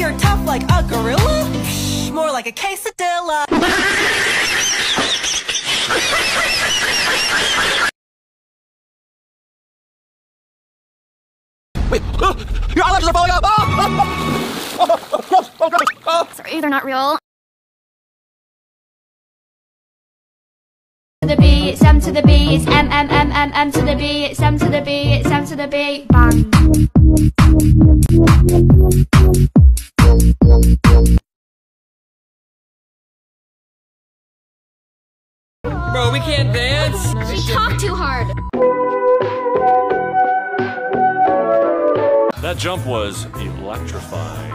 you're tough like a gorilla? Psh, more like a quesadilla. Wait, uh, your eyelashes are falling out! Ah, ah, ah, ah! Sorry, they're not real. To the B, it's M to the B, it's M M M M M to the B, it's M to the B, it's M to the B. Bang. Bro, we can't dance. She talked too hard. That jump was electrifying.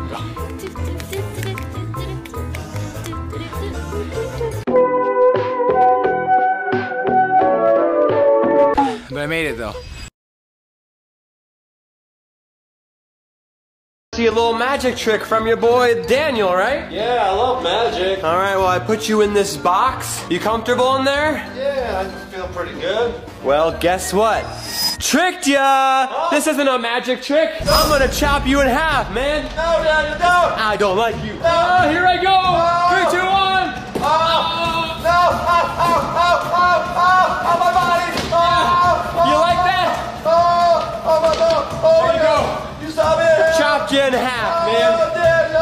But I made it though. See a little magic trick from your boy Daniel, right? Yeah, I love magic. All right, well, I put you in this box. You comfortable in there? Yeah, I feel pretty good. Well, guess what? Tricked ya! This isn't a magic trick. I'm gonna chop you in half, man. No, Daniel, don't! I don't like you. Oh, here I go! Three, two, one! In half, man. Daniel!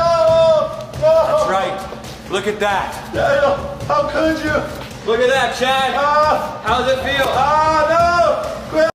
No! That's right. Look at that. Daniel, how could you? Look at that, Chad. How does it feel? ah, no!